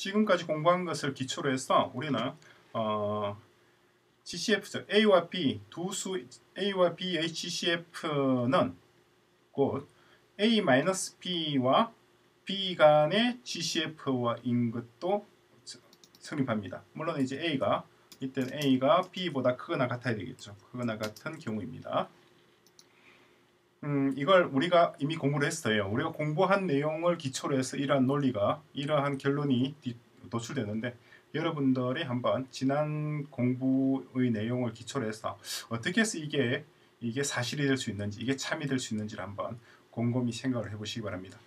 지금까지 공부한 것을 기초로 해서 우리는 어, GCF A와 B 두 수 A와 B의 GCF는 곧 A-B와 B 간의 GCF인 것도 성립합니다. 물론 이제 A가 이때는 A가 B보다 크거나 같아야 되겠죠. 크거나 같은 경우입니다. 음, 이걸 우리가 이미 공부를 했어요. 우리가 공부한 내용을 기초로 해서 이러한 논리가 이러한 결론이 도출되는데 여러분들이 한번 지난 공부의 내용을 기초로 해서 어떻게 해서 이게 이게 사실이 될 수 있는지 이게 참이 될 수 있는지를 한번 곰곰이 생각을 해보시기 바랍니다.